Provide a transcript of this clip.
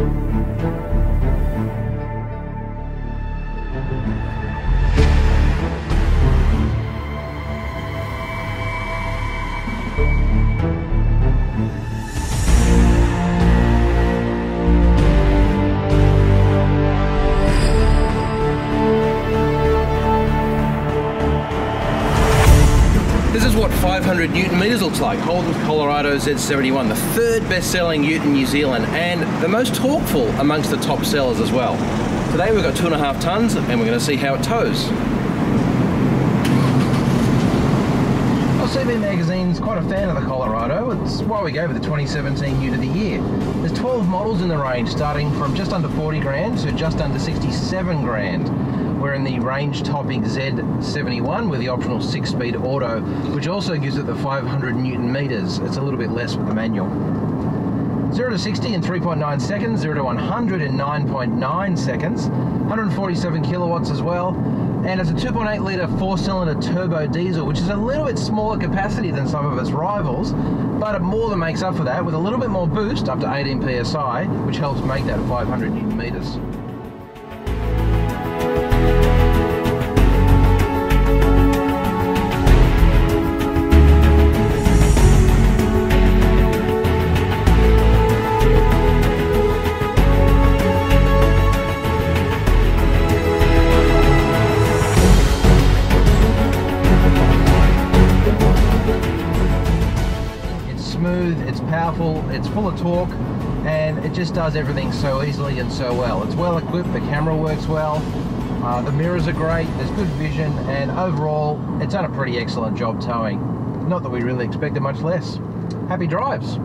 Thank you. Is what 500 newton meters looks like. Holden Colorado Z71, the third best-selling ute in New Zealand and the most torqueful amongst the top sellers as well. Today we've got two and a half tons and we're going to see how it tows. LCV Magazine's quite a fan of the Colorado. It's why we gave it the 2017 Ute of the Year. There's 12 models in the range, starting from just under 40 grand to just under 67 grand. We're in the range topping Z71 with the optional six-speed auto, which also gives it the 500 newton meters. It's a little bit less with the manual. 0 to 60 in 3.9 seconds, 0 to 100 in 9.9 seconds, 147 kilowatts as well, and it's a 2.8 litre four cylinder turbo diesel, which is a little bit smaller capacity than some of its rivals, but it more than makes up for that with a little bit more boost up to 18 psi, which helps make that 500 newton powerful, it's full of torque, and it just does everything so easily and so well. It's well equipped, the camera works well, uh, the mirrors are great, there's good vision, and overall, it's done a pretty excellent job towing. Not that we really expected much less. Happy drives!